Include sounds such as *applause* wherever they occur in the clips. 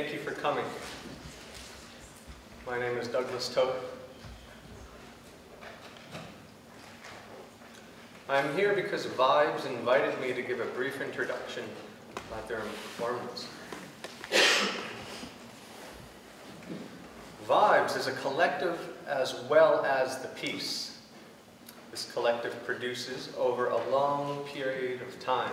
thank you for coming. My name is Douglas Toth. I'm here because Vibes invited me to give a brief introduction about their performance. Vibes is a collective as well as the piece. This collective produces over a long period of time.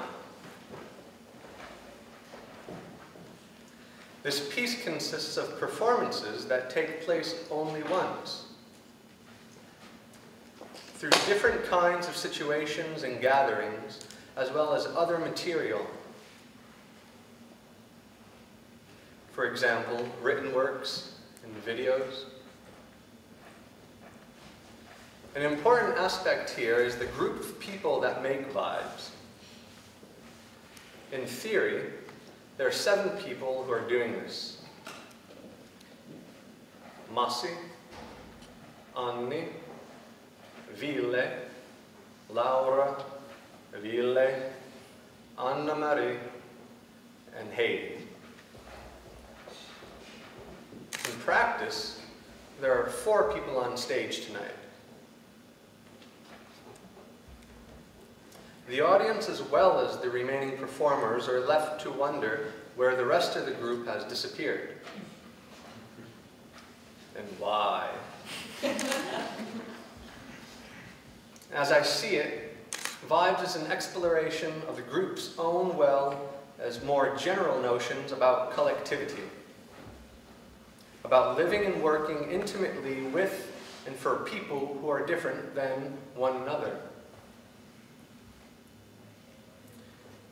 This piece consists of performances that take place only once. Through different kinds of situations and gatherings, as well as other material. For example, written works and videos. An important aspect here is the group of people that make vibes. In theory, there are seven people who are doing this. Masi, Anni, Ville, Laura, Ville, Anna-Mari, and Heidi. In practice, there are four people on stage tonight. The audience, as well as the remaining performers, are left to wonder where the rest of the group has disappeared. And why. *laughs* As I see it, Vibes is an exploration of the group's own well as more general notions about collectivity, about living and working intimately with and for people who are different than one another.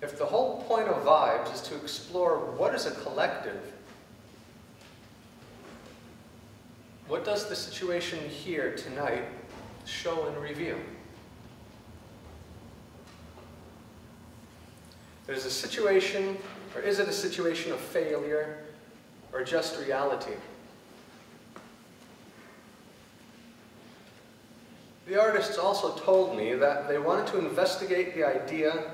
If the whole point of Vibes is to explore what is a collective, what does the situation here tonight show and reveal? There's a situation, or is it a situation of failure, or just reality? The artists also told me that they wanted to investigate the idea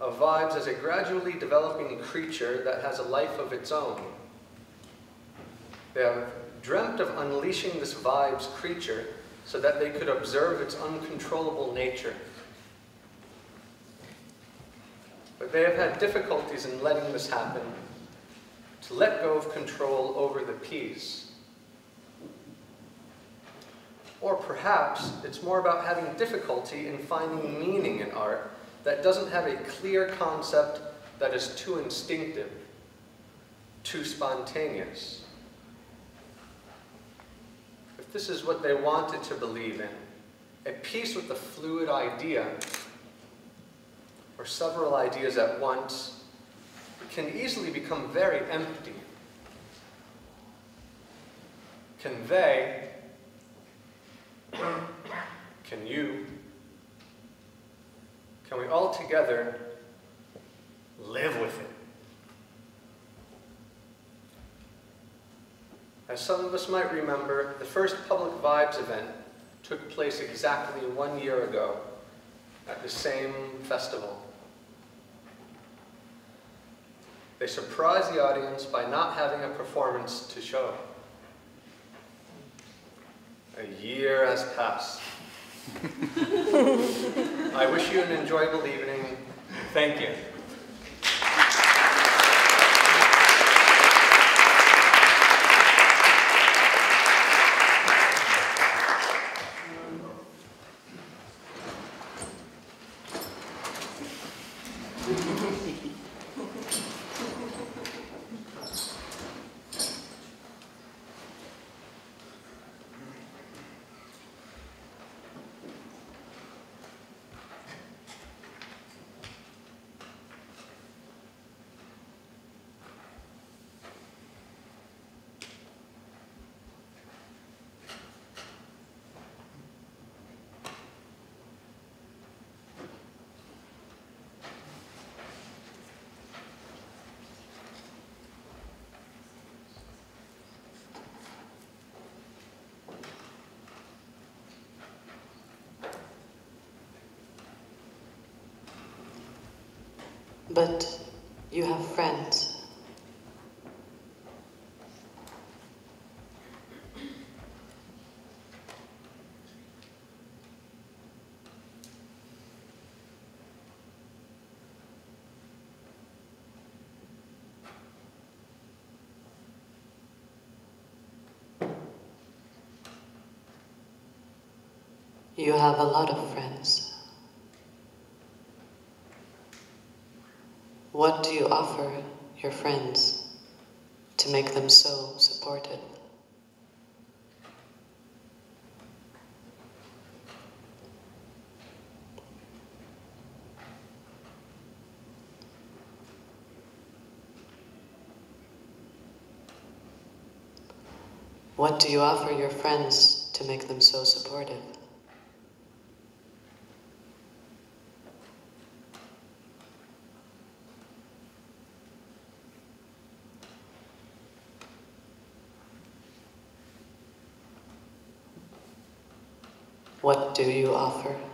of vibes as a gradually developing creature that has a life of its own. They have dreamt of unleashing this vibes creature so that they could observe its uncontrollable nature. But they have had difficulties in letting this happen, to let go of control over the piece. Or perhaps it's more about having difficulty in finding meaning in art that doesn't have a clear concept that is too instinctive, too spontaneous. If this is what they wanted to believe in, a piece with a fluid idea, or several ideas at once, can easily become very empty. Can they, *coughs* can you, can we all together live with it? As some of us might remember, the first public vibes event took place exactly one year ago at the same festival. They surprised the audience by not having a performance to show. A year has passed. *laughs* I wish you an enjoyable evening. Thank you. But you have friends. You have a lot of friends. What do you offer your friends to make them so supportive? What do you offer your friends to make them so supportive? What do you offer?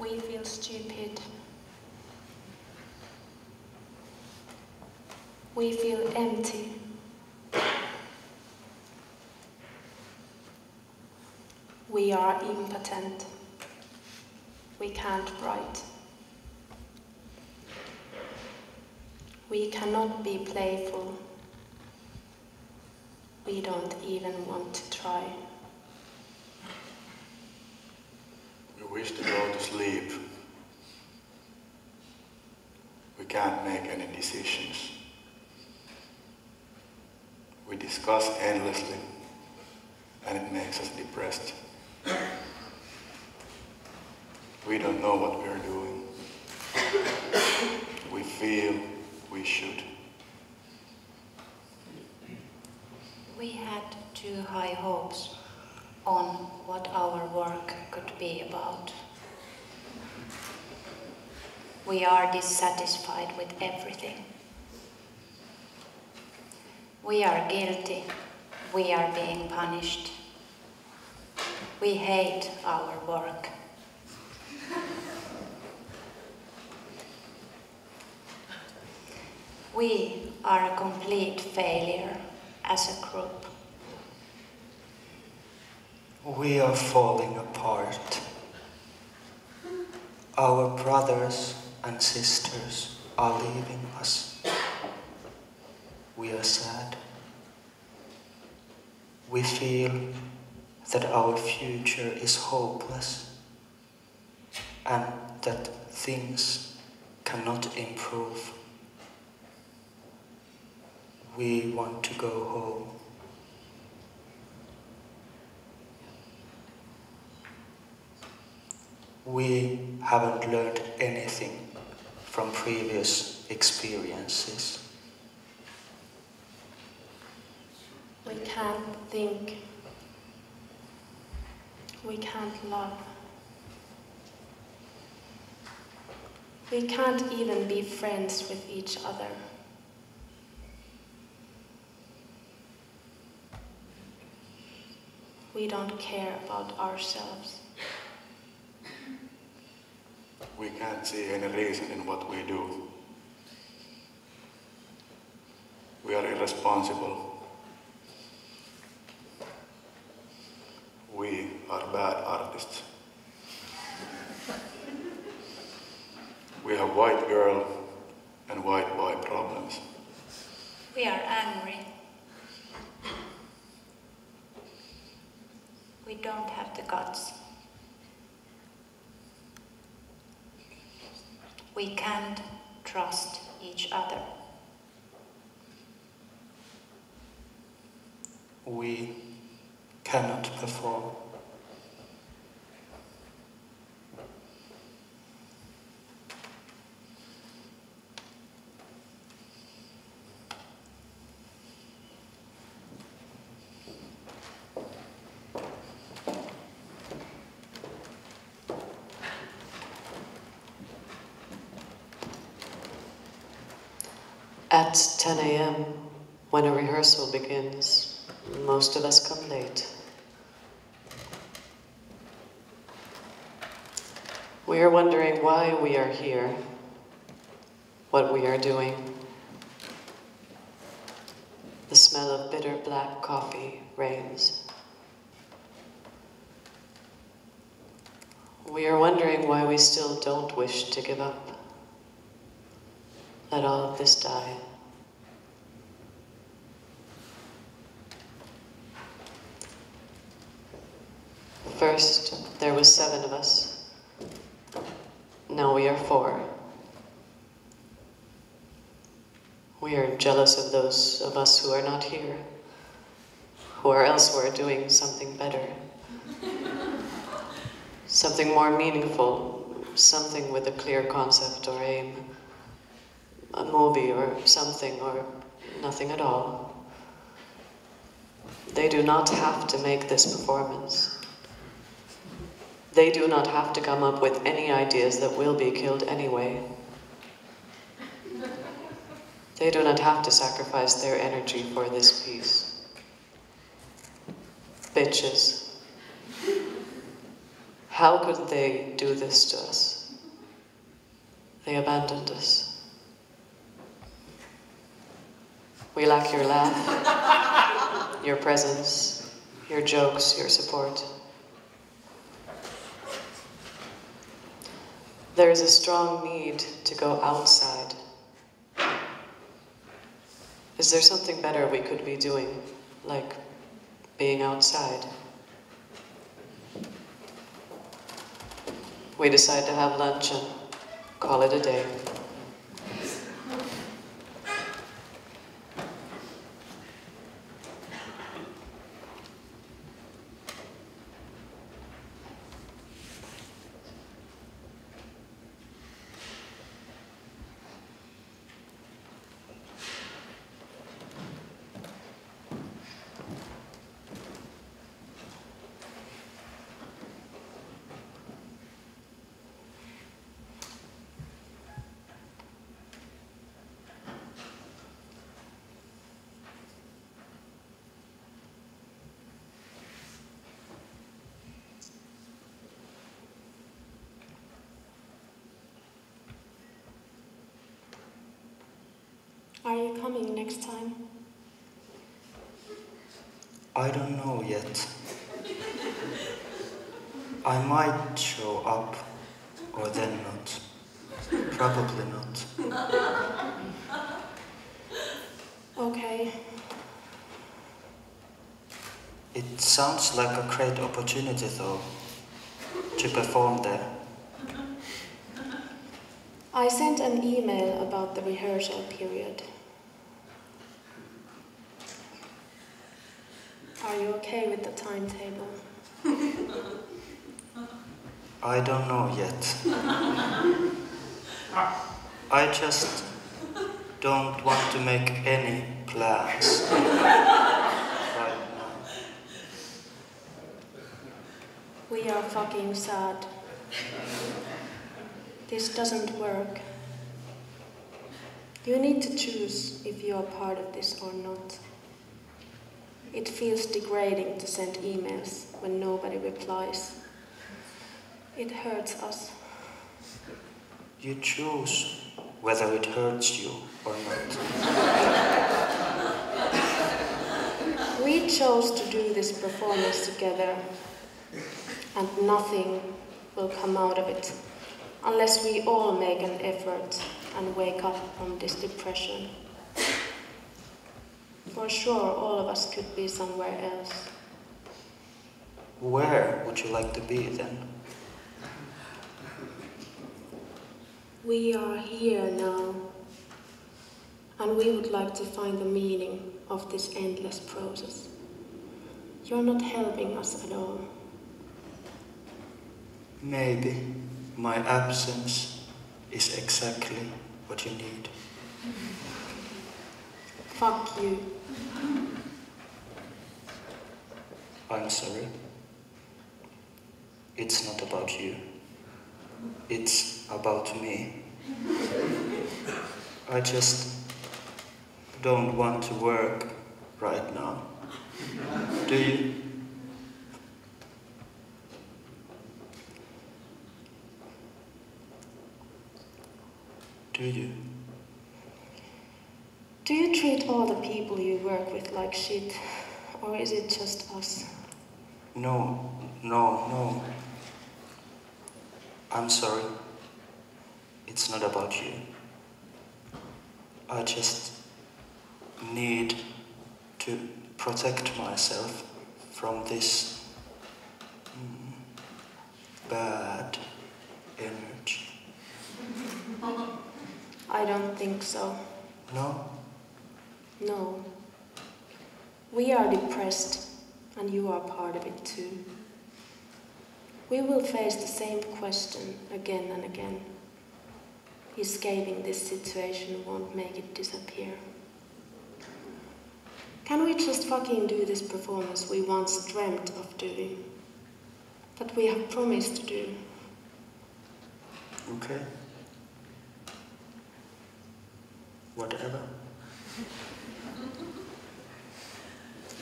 We feel stupid. We feel empty. We are impotent. We can't write. We cannot be playful. We don't even want to try. We wish to go to sleep. We can't make any decisions. Discuss endlessly and it makes us depressed. We don't know what we are doing. We feel we should. We had too high hopes on what our work could be about. We are dissatisfied with everything. We are guilty. We are being punished. We hate our work. We are a complete failure as a group. We are falling apart. Our brothers and sisters are leaving us. We are sad. We feel that our future is hopeless and that things cannot improve. We want to go home. We haven't learned anything from previous experiences. We can't think. We can't love. We can't even be friends with each other. We don't care about ourselves. We can't see any reason in what we do. We are irresponsible. We are bad artists. We have white girl and white boy problems. We are angry. We don't have the guts. We can't trust each other. We cannot perform. At 10 a.m., when a rehearsal begins, most of us come late. We are wondering why we are here, what we are doing. The smell of bitter black coffee reigns. We are wondering why we still don't wish to give up. Let all of this die. First, there was seven of us. Now we are four. We are jealous of those of us who are not here, who are elsewhere doing something better, something more meaningful, something with a clear concept or aim, a movie or something or nothing at all. They do not have to make this performance. They do not have to come up with any ideas that will be killed anyway. They do not have to sacrifice their energy for this piece. Bitches. How could they do this to us? They abandoned us. We lack your laugh, your presence, your jokes, your support. There is a strong need to go outside. Is there something better we could be doing, like being outside? We decide to have lunch and call it a day. Are you coming next time? I don't know yet. I might show up, or then not. Probably not. Okay. It sounds like a great opportunity, though, to perform there. I sent an email about the rehearsal period. Are you okay with the timetable? I don't know yet. I just don't want to make any plans right now. We are fucking sad. This doesn't work. You need to choose if you are part of this or not. It feels degrading to send emails when nobody replies. It hurts us. You choose whether it hurts you or not. We chose to do this performance together, and nothing will come out of it unless we all make an effort and wake up from this depression. For sure, all of us could be somewhere else. Where would you like to be then? We are here now, and we would like to find the meaning of this endless process. You're not helping us at all. Maybe my absence is exactly what you need. Fuck you. I'm sorry. It's not about you. It's about me. I just don't want to work right now. Do you? Do you? Do you treat all the people you work with like shit, or is it just us? No, no, no. I'm sorry. It's not about you. I just need to protect myself from this mm, bad energy. I don't think so. No? No. We are depressed, and you are part of it too. We will face the same question again and again. Escaping this situation won't make it disappear. Can we just fucking do this performance we once dreamt of doing? That we have promised to do? Okay. Whatever.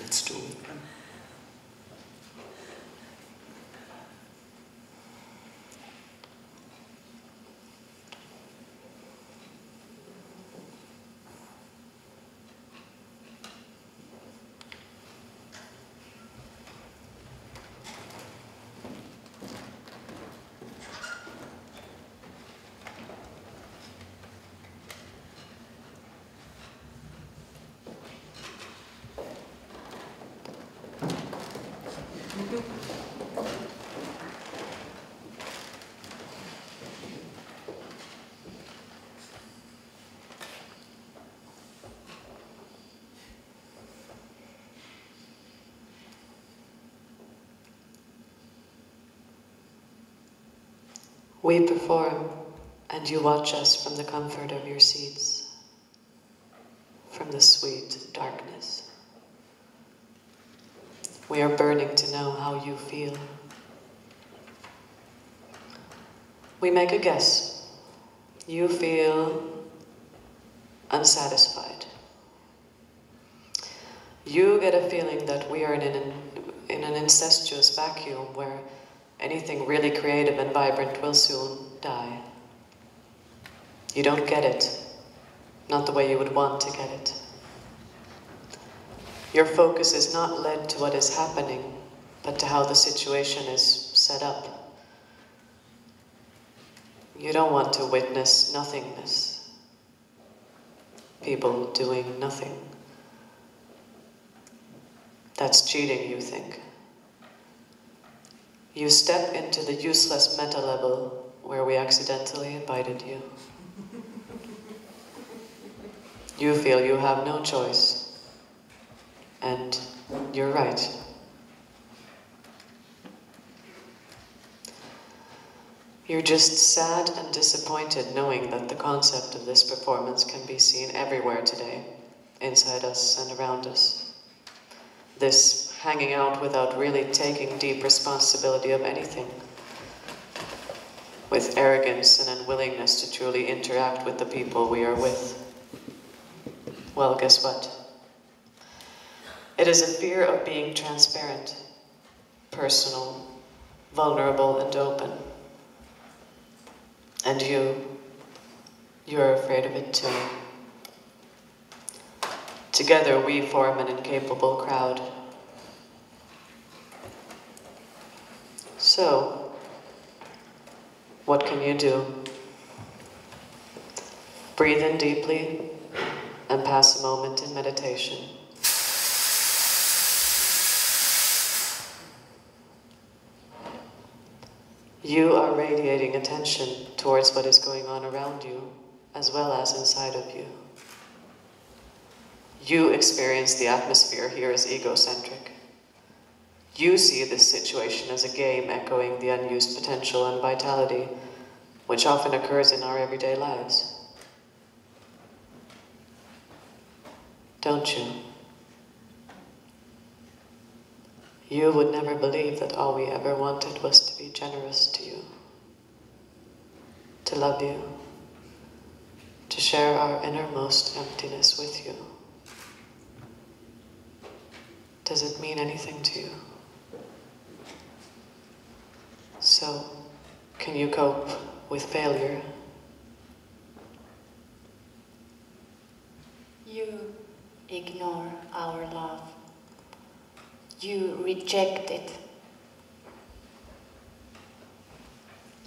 Let's do it then. We perform, and you watch us from the comfort of your seats, from the sweet darkness. We are burning to know how you feel. We make a guess. You feel unsatisfied. You get a feeling that we are in an, in an incestuous vacuum where anything really creative and vibrant will soon die. You don't get it, not the way you would want to get it. Your focus is not led to what is happening, but to how the situation is set up. You don't want to witness nothingness, people doing nothing. That's cheating, you think. You step into the useless meta level where we accidentally invited you. You feel you have no choice. And you're right. You're just sad and disappointed knowing that the concept of this performance can be seen everywhere today, inside us and around us. This hanging out without really taking deep responsibility of anything, with arrogance and unwillingness to truly interact with the people we are with. Well, guess what? It is a fear of being transparent, personal, vulnerable, and open. And you, you're afraid of it too. Together we form an incapable crowd. So, what can you do? Breathe in deeply and pass a moment in meditation. You are radiating attention towards what is going on around you as well as inside of you. You experience the atmosphere here as egocentric. You see this situation as a game echoing the unused potential and vitality which often occurs in our everyday lives. Don't you? You would never believe that all we ever wanted was to be generous to you, to love you, to share our innermost emptiness with you. Does it mean anything to you? So, can you cope with failure? You ignore our love. You reject it.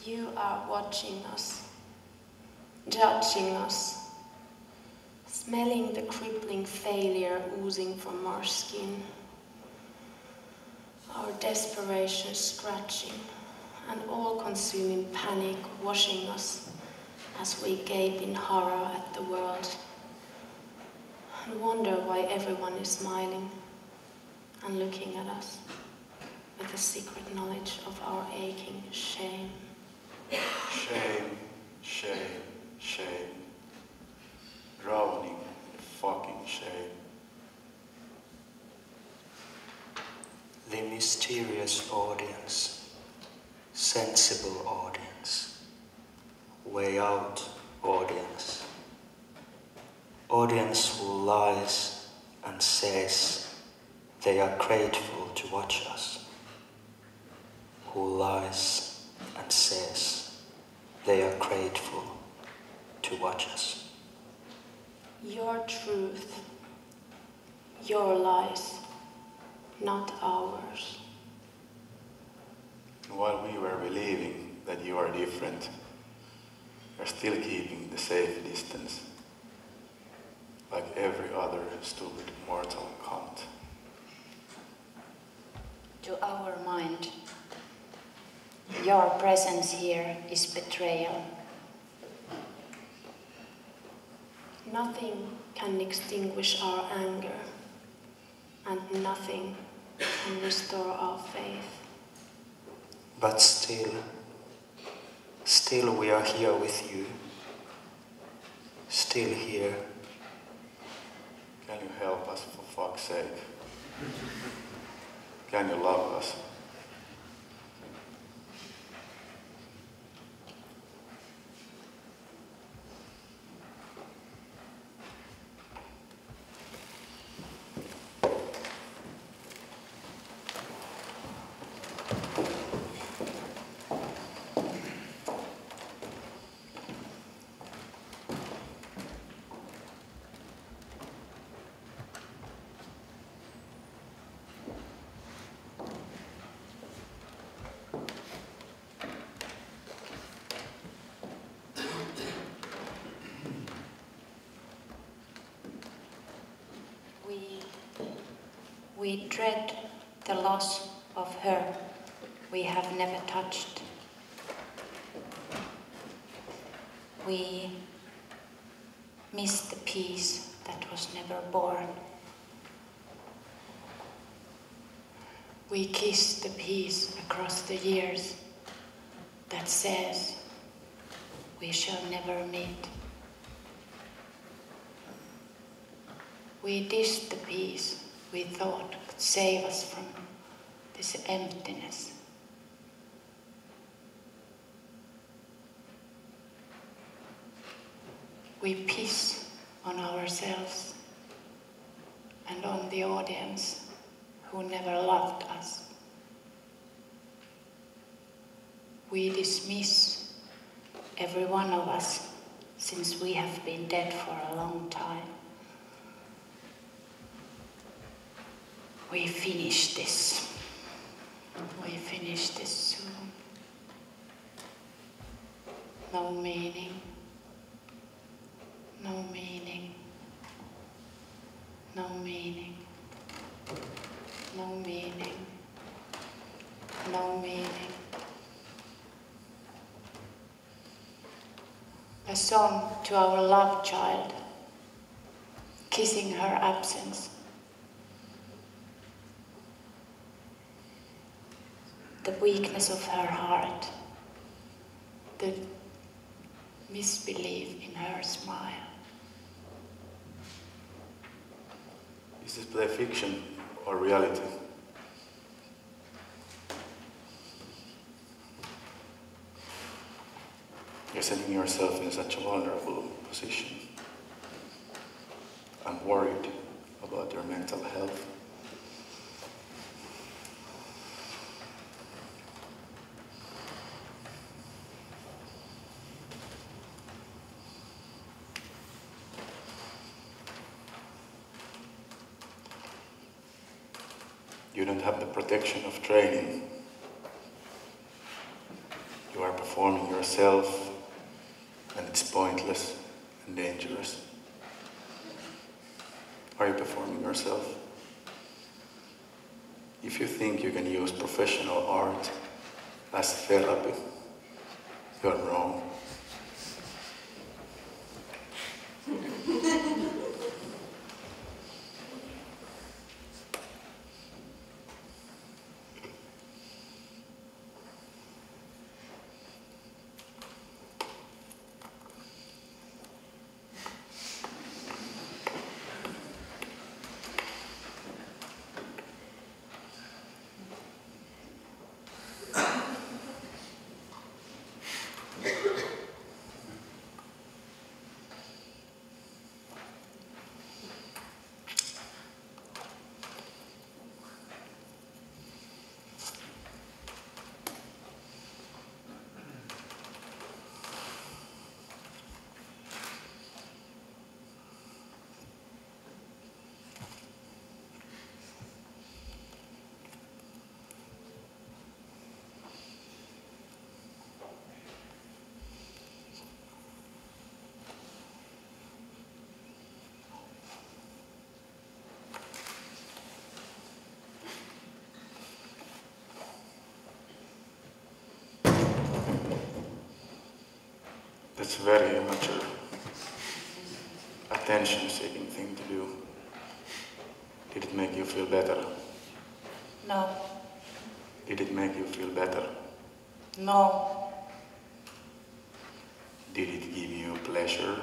You are watching us, judging us, smelling the crippling failure oozing from our skin, our desperation scratching, and all consuming panic washing us as we gape in horror at the world and wonder why everyone is smiling and looking at us with the secret knowledge of our aching shame. Shame, shame, shame. Drowning in fucking shame. The mysterious audience, sensible audience, way out audience, audience who lies and says they are grateful to watch us, who lies and says they are grateful to watch us. Your truth, your lies, not ours. And while we were believing that you are different, you're still keeping the safe distance, like every other stupid mortal cunt. To our mind, your presence here is betrayal. Nothing can extinguish our anger, and nothing can restore our faith. But still, Still, we are here with you. Still here. Can you help us for fuck's sake? Can you love us? We, we dread the loss of her we have never touched. We miss the peace that was never born. We kiss the peace across the years that says we shall never meet. We dish the peace we thought could save us from this emptiness. We piss on ourselves and on the audience who never loved us. We dismiss every one of us since we have been dead for a long time. We finish this. We finish this soon. No meaning. No meaning. No meaning. No meaning. No meaning. A song to our love child, kissing her absence. The weakness of her heart, the misbelief in her smile. Is this play fiction or reality? You're setting yourself in such a vulnerable position. I'm worried about your mental health. Have the protection of training. You are performing yourself, and it's pointless and dangerous. Are you performing yourself? If you think you can use professional art as therapy, you're wrong. That's a very immature, attention seeking thing to do. Did it make you feel better? No, Did it make you feel better? no, Did it give you pleasure?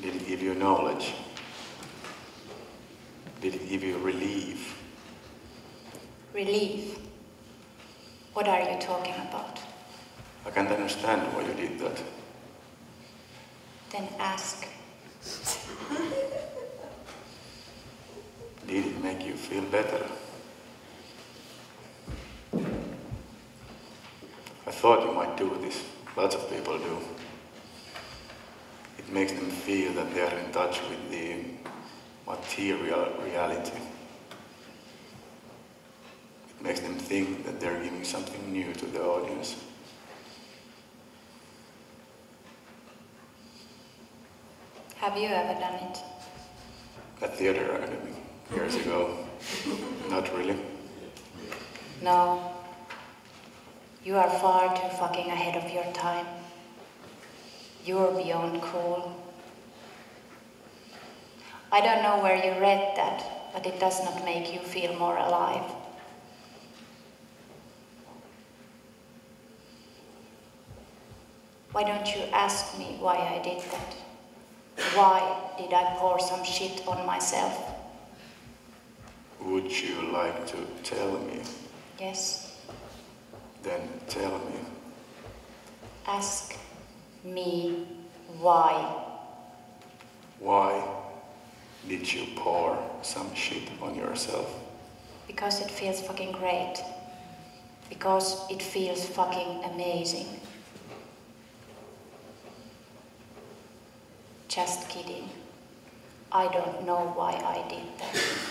Did it give you knowledge? Did it give you relief? Relief. What are you talking about? I can't understand why you did that. Then ask. *laughs* Did it make you feel better? I thought you might do this. Lots of people do. It makes them feel that they are in touch with the material reality. Makes them think that they're giving something new to the audience. Have you ever done it? At Theatre Academy years ago. *laughs* Not really. No. You are far too fucking ahead of your time. You're beyond cool. I don't know where you read that, but it does not make you feel more alive. Why don't you ask me why I did that? Why did I pour some shit on myself? Would you like to tell me? Yes, Then tell me. ask me why. Why did you pour some shit on yourself? Because it feels fucking great. Because it feels fucking amazing. Just kidding. I don't know why I did that.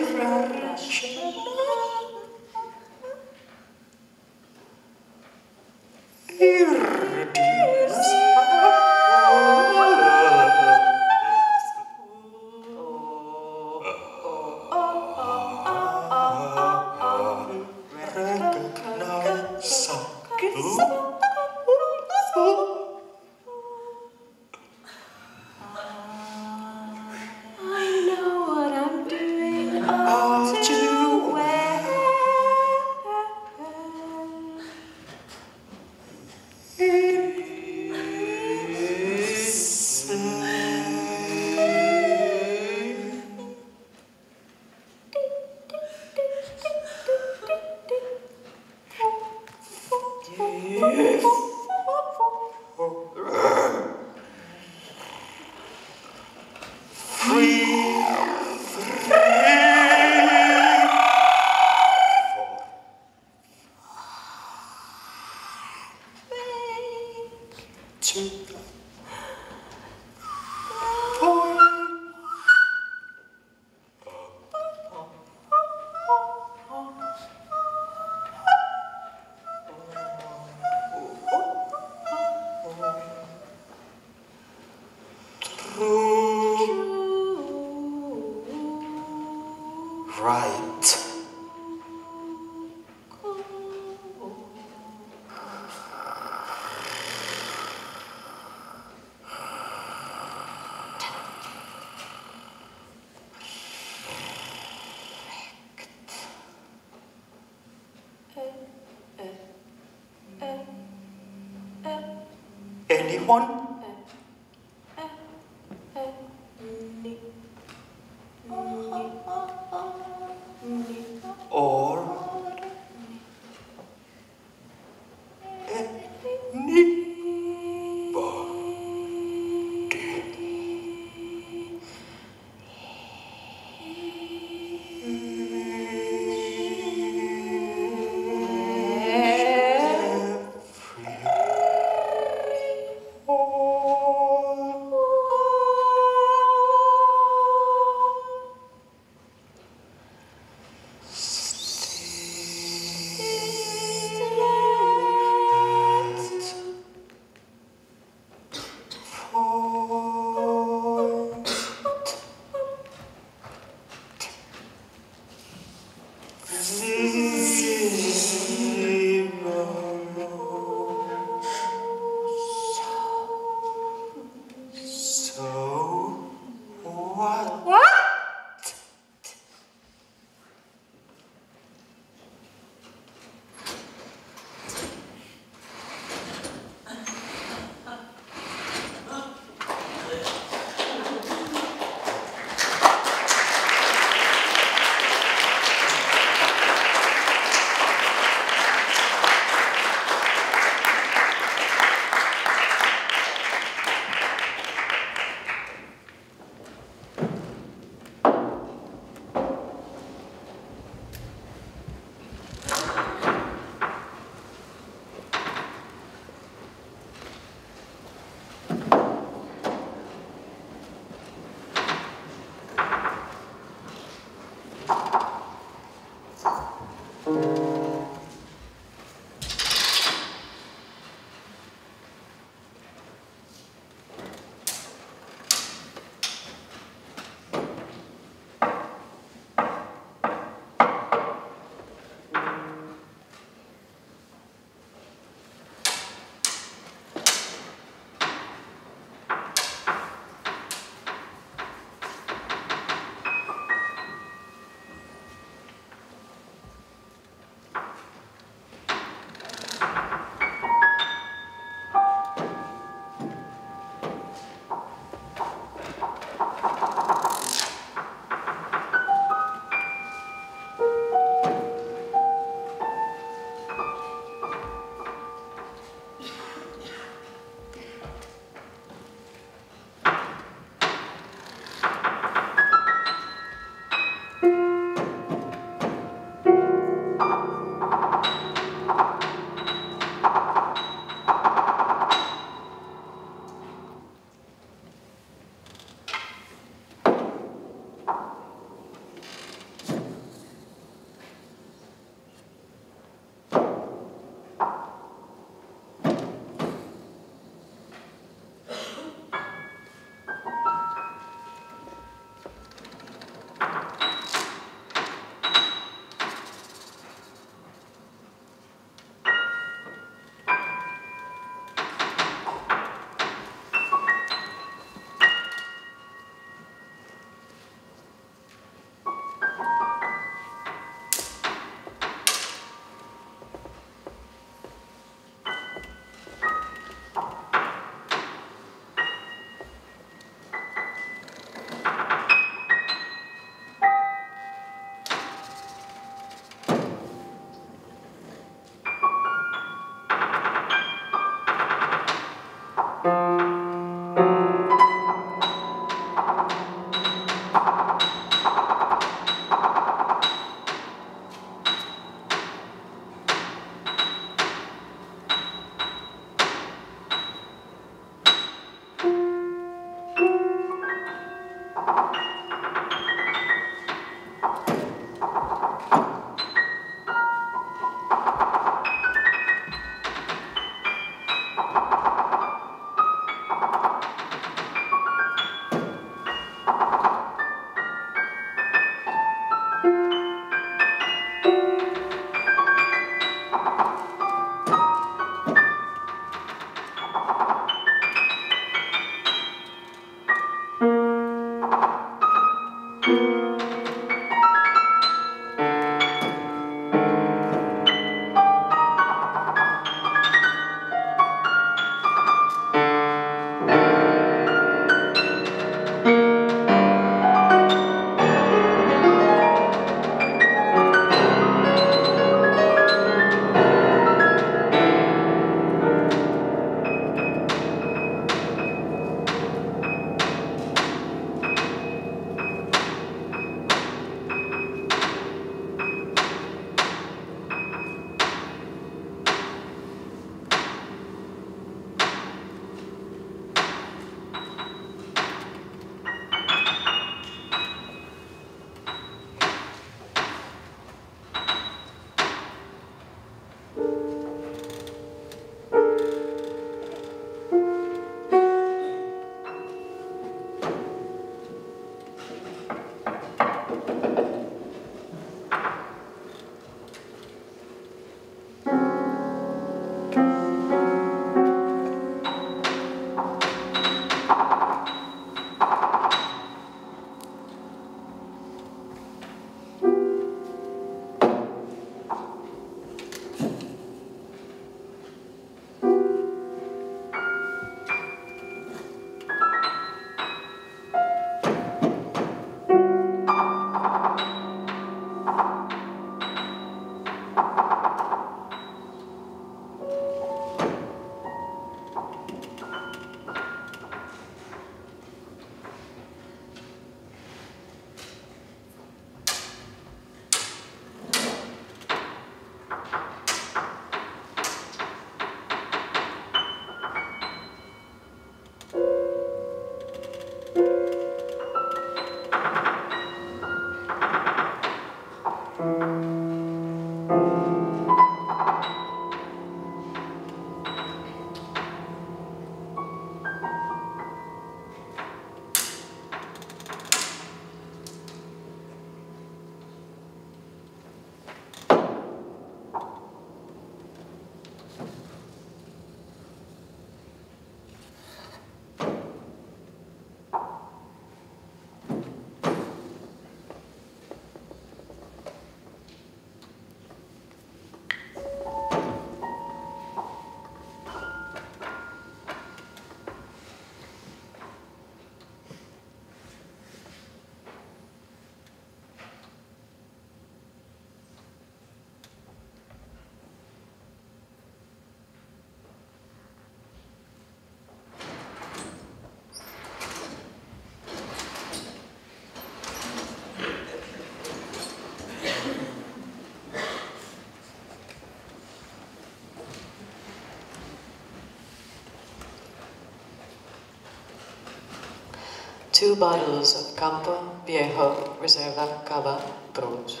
Two bottles of Campo Viejo Reserva Cava Brut.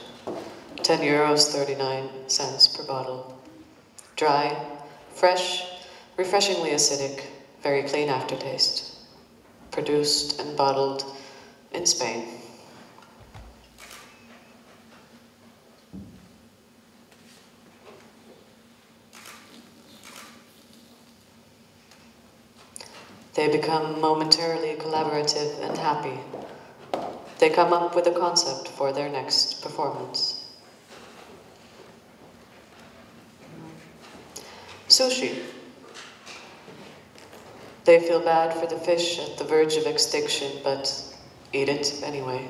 10 euros 39 cents per bottle. Dry, fresh, refreshingly acidic, very clean aftertaste. Produced and bottled in Spain. They become momentarily collaborative and happy. They come up with a concept for their next performance. Sushi. They feel bad for the fish at the verge of extinction, but eat it anyway.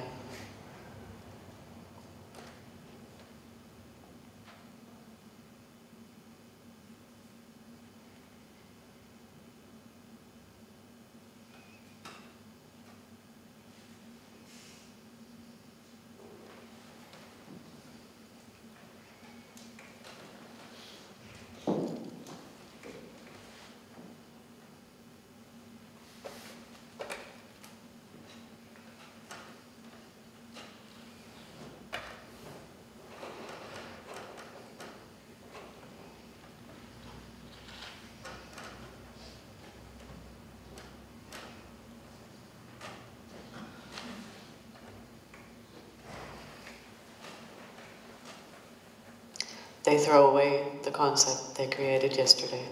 They throw away the concept they created yesterday.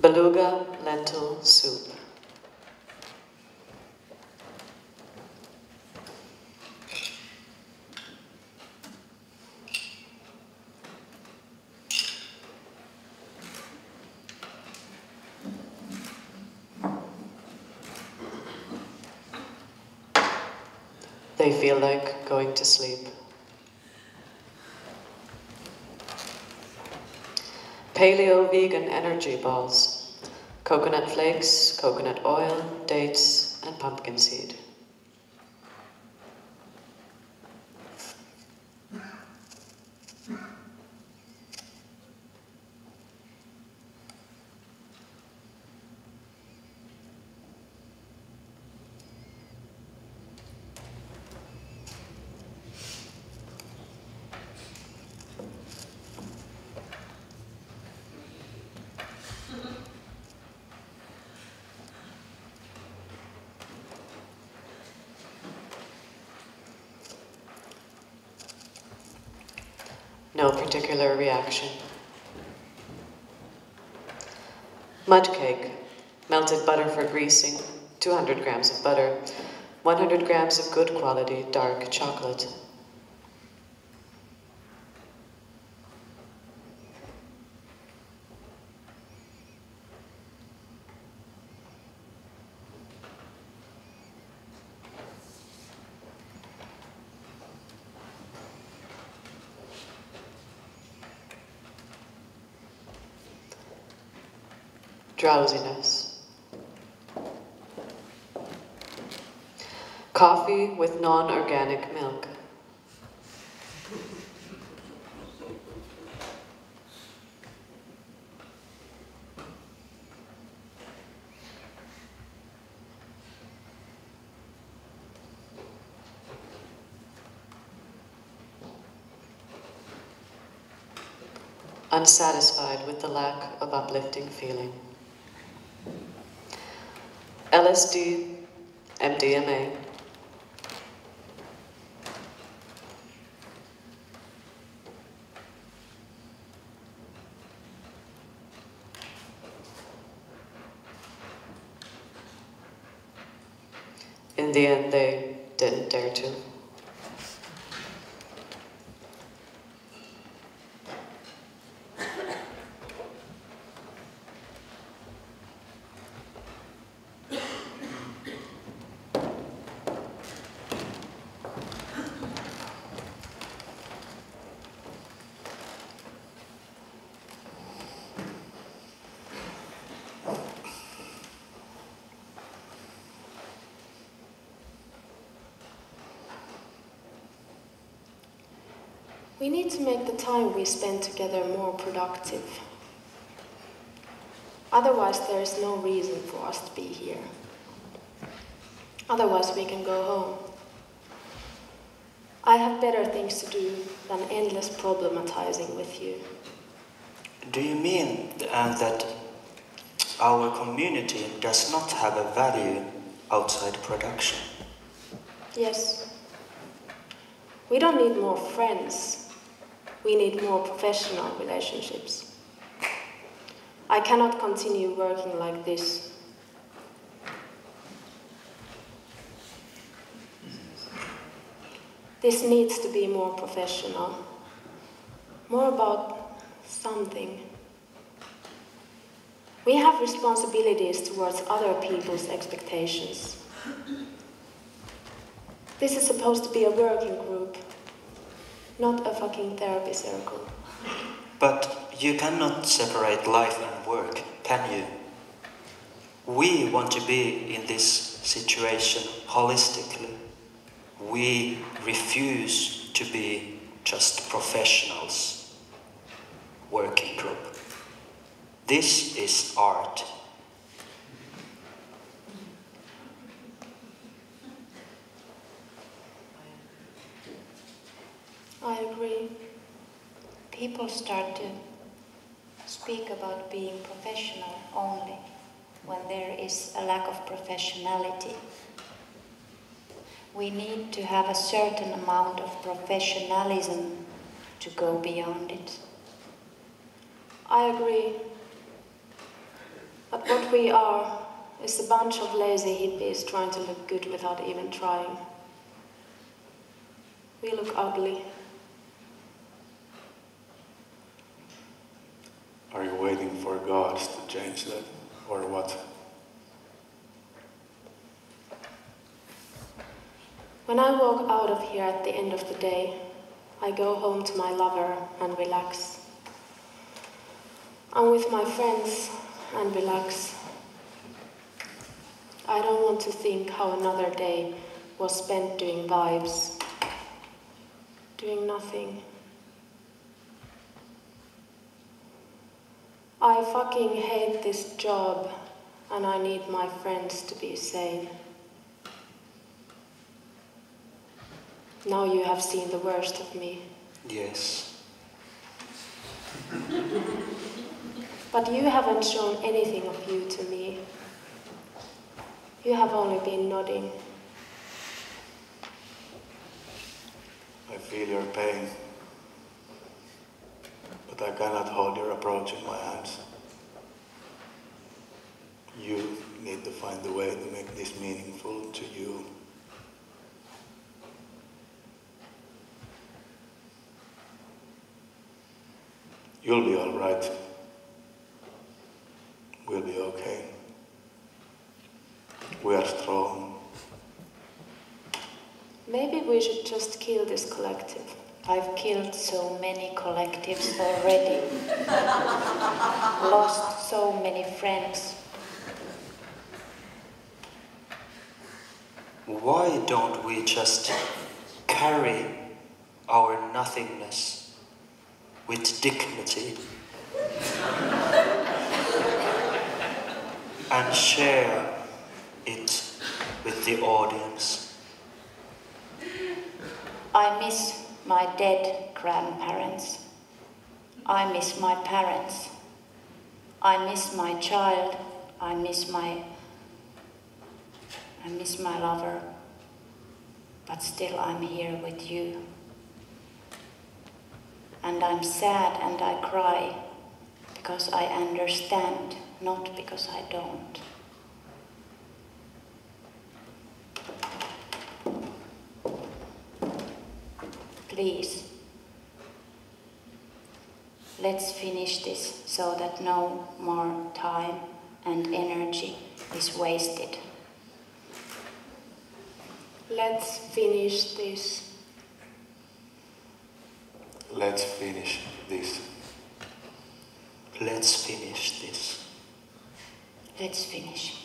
Beluga lentil soup. They feel like going to sleep. Paleo vegan energy balls. Coconut flakes, coconut oil, dates, and pumpkin seed. No particular reaction. Mud cake, melted butter for greasing, 200 grams of butter, 100 grams of good quality dark chocolate. Drowsiness. Coffee with non organic milk. Unsatisfied with the lack of uplifting feeling. LSD, MDMA. In the end, they didn't dare to. Make the time we spend together more productive. Otherwise, there is no reason for us to be here. Otherwise, we can go home. I have better things to do than endless problematizing with you. Do you mean uh, that our community does not have a value outside production? Yes. We don't need more friends. We need more professional relationships. I cannot continue working like this. This needs to be more professional, more about something. We have responsibilities towards other people's expectations. This is supposed to be a working group, not a fucking therapy circle. But you cannot separate life and work, can you? We want to be in this situation holistically. We refuse to be just professionals, working group. This is art. I agree. People start to speak about being professional only when there is a lack of professionality. we need to have a certain amount of professionalism to go beyond it. I agree. But what we are is a bunch of lazy hippies trying to look good without even trying. We look ugly. Are you waiting for gods to change that, or what? When I walk out of here at the end of the day, I go home to my lover and relax. I'm with my friends and relax. I don't want to think how another day was spent doing vibes, doing nothing. I fucking hate this job and I need my friends to be sane. Now you have seen the worst of me. Yes. But you haven't shown anything of you to me. You have only been nodding. I feel your pain, but I cannot hold your approach in my hands. You need to find a way to make this meaningful to you. You'll be all right. We'll be okay. We are strong. Maybe we should just kill this collective. I've killed so many collectives already, lost so many friends. Why don't we just carry our nothingness with dignity and share it with the audience? I miss my dead grandparents. I miss my parents. I miss my child. I miss my I miss my lover. But still I'm here with you. And I'm sad and I cry because I understand, not because I don't. Please, let's finish this so that no more time and energy is wasted. Let's finish this. Let's finish this. Let's finish this. Let's finish.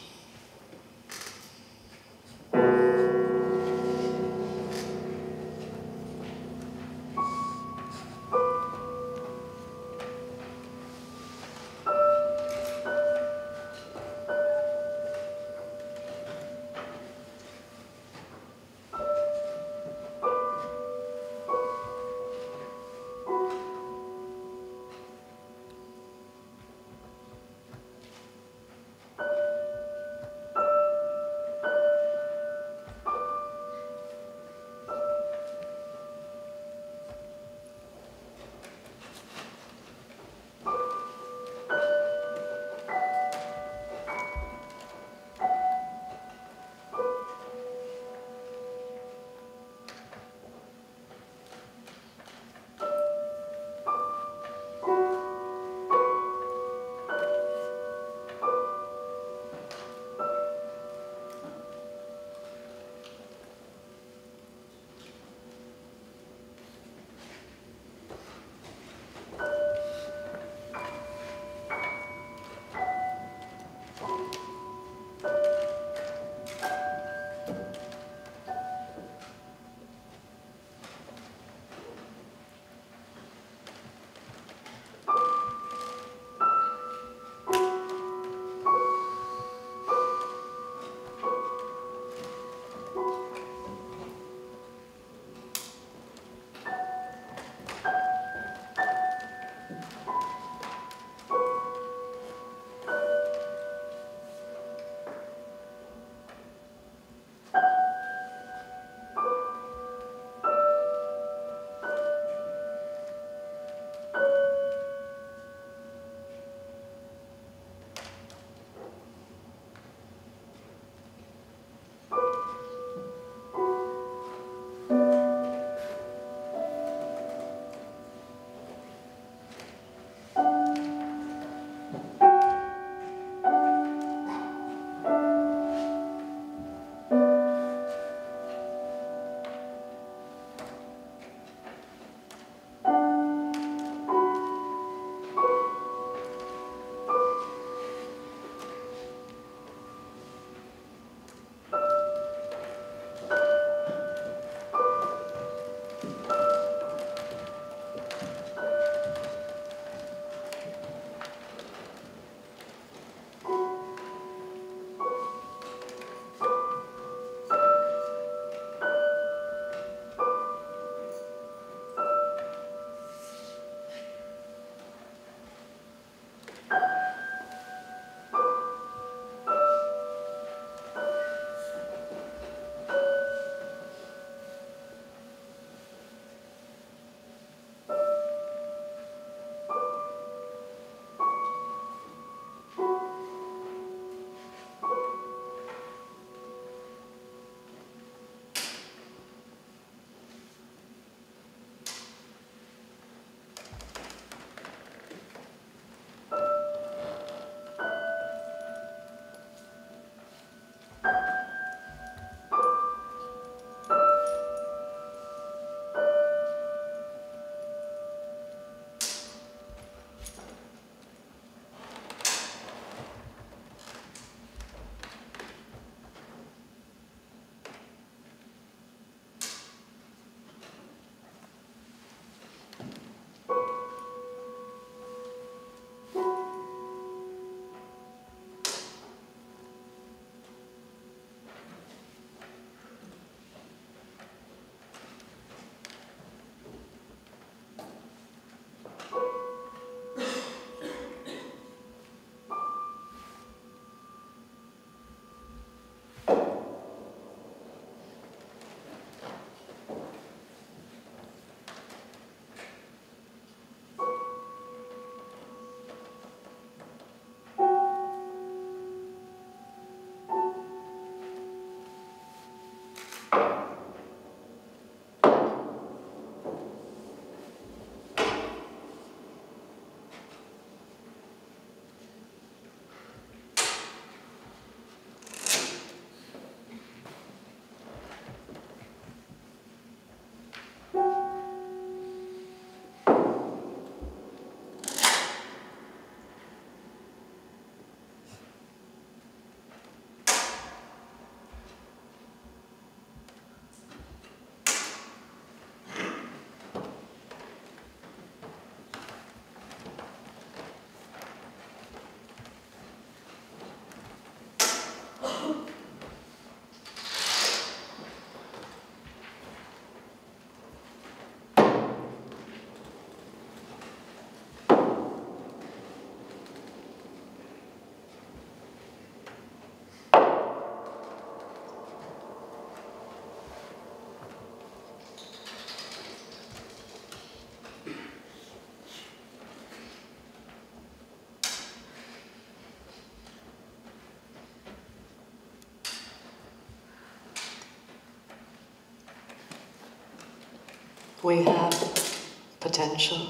We have potential.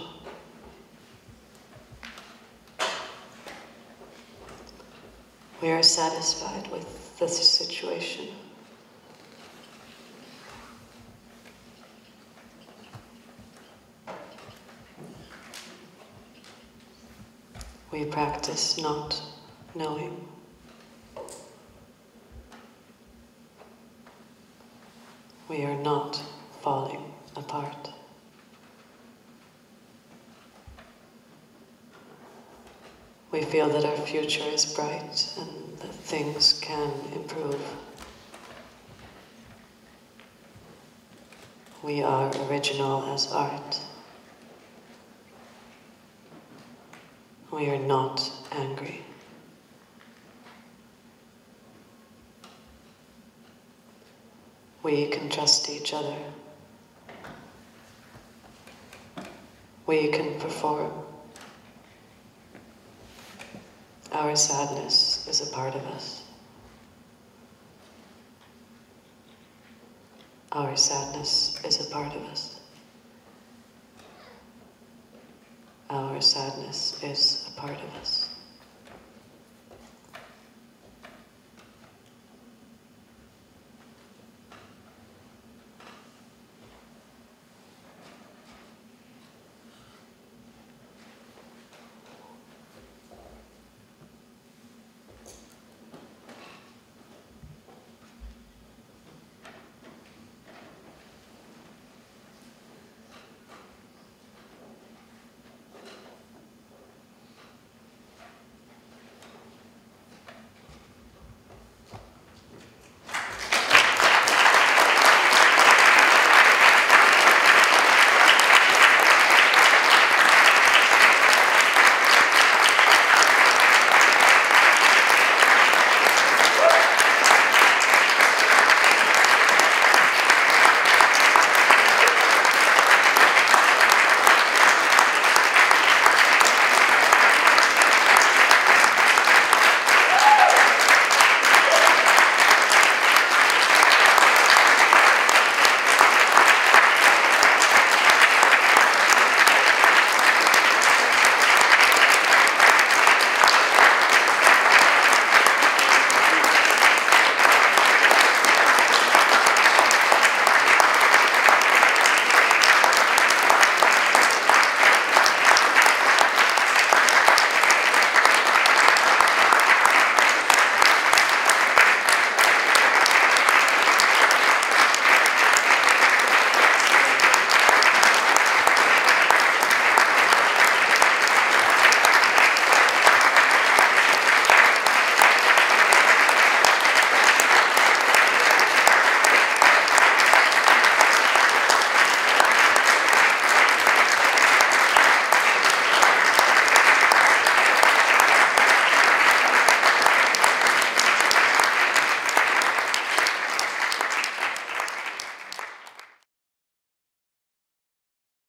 We are satisfied with this situation. We practice not knowing. We are not falling apart. We feel that our future is bright and that things can improve. We are original as art. We are not angry. We can trust each other. We can perform. Our sadness is a part of us. Our sadness is a part of us. Our sadness is a part of us.